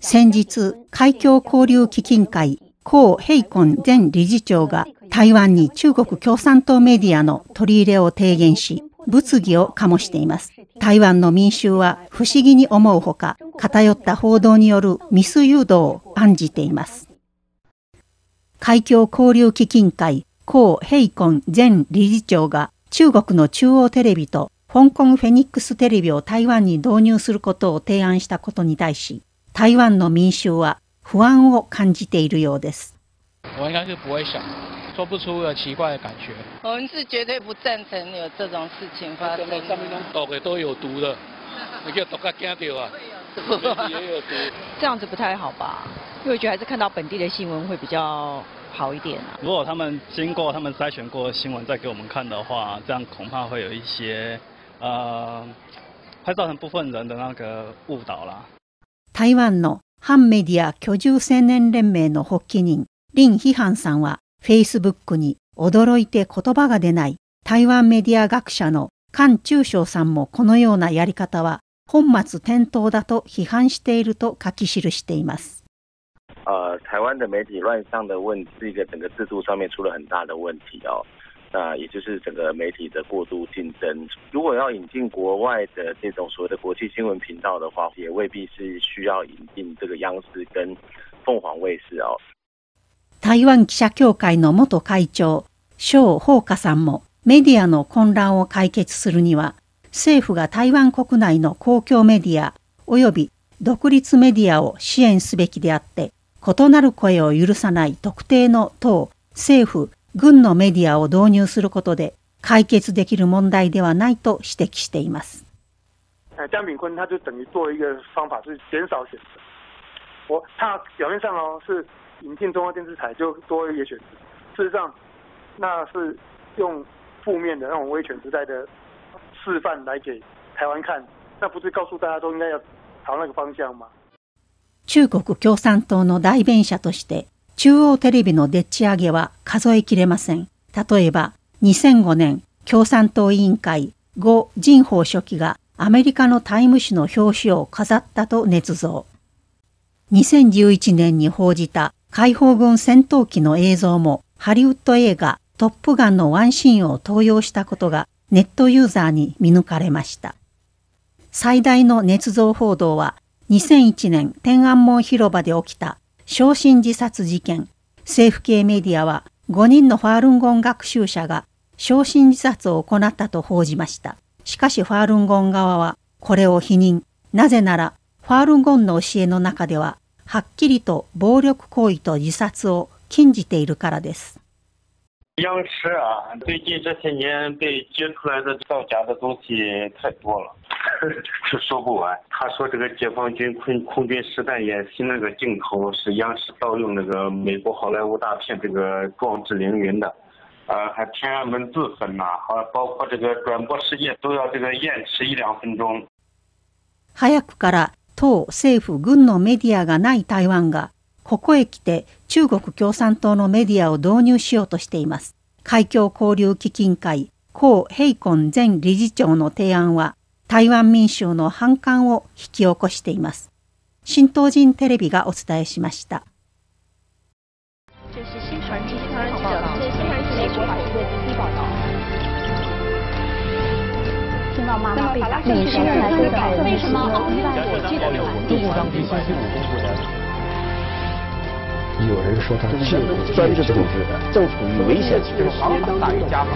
先日、海峡交流基金会、江平根前理事長が台湾に中国共産党メディアの取り入れを提言し、物議を醸しています。台湾の民衆は不思議に思うほか、偏った報道によるミス誘導を案じています。海峡交流基金会、江平根前理事長が中国の中央テレビと香港フェニックステレビを台湾に導入することを提案したことに対し、台湾の民衆は不安を感じているようです。我应该是不会想，说不出有奇怪的感觉。我们是绝对不赞成有这种事情发生。上面都毒的都有毒的，你叫毒个惊掉啊！也有毒，这样子不太好吧？因为我觉得还是看到本地的新闻会比较好一点啊。如果他们经过他们筛选过的新闻再给我们看的话，这样恐怕会有一些呃，会造成部分人的那个误导啦。台湾の反メディア居住青年連盟の発起人林批判さんは Facebook に驚いて言葉が出ない台湾メディア学者の菅中章さんもこのようなやり方は本末転倒だと批判していると書き記しています。呃，台湾的媒体乱象的问题是一个整个制度上面出了很大的问题哦。那也就是整个媒体的过度竞争。如果要引进国外的这种所谓的国际新闻频道的话，也未必是需要引进这个央视跟凤凰卫视哦。台湾記者協会の元会長、翔宝華さんもメディアの混乱を解決するには、政府が台湾国内の公共メディア及び独立メディアを支援すべきであって、異なる声を許さない特定の党、政府、軍のメディアを導入することで解決できる問題ではないと指摘しています。江炳坤他就等于做一个方法是减少选择。我他表面上哦是引进中央电视台就多一些选择，事实上那是用负面的那种威权时代的示范来给台湾看，那不是告诉大家都应该要朝那个方向吗？中国共産党の代弁者として中央テレビのでっち上げは数えきれません。例えば2005年共産党委員会呉仁宝書記がアメリカのタイム誌の表紙を飾ったと捏造。2011年に報じた解放軍戦闘機の映像もハリウッド映画トップガンのワンシーンを投用したことがネットユーザーに見抜かれました。最大の捏造報道は2001年天安門広場で起きた焼身自殺事件。政府系メディアは5人のファールンゴン学習者が焼身自殺を行ったと報じました。しかしファールンゴン側はこれを否認。なぜならファールンゴンの教えの中でははっきりと暴力行為と自殺を禁じているからです。央视啊，最近这些年被揭出来的造假的东西太多了，是说不完。他说这个解放军空空军实弹演习那个镜头是央视盗用那个美国好莱坞大片这个壮志凌云的，呃，还天安门自焚呐，还包括这个转播时间都要这个延迟一两分钟。早くから党、政府、軍のメディアがない台湾が、ここへ来て中国共産党のメディアを導入しようとしています。海峡交流基金会、江平根前理事長の提案は、台湾民衆の反感を引き起こしています。新東人テレビがお伝えしました。有人说他是专制政治的，正处于危险，就是大于加法。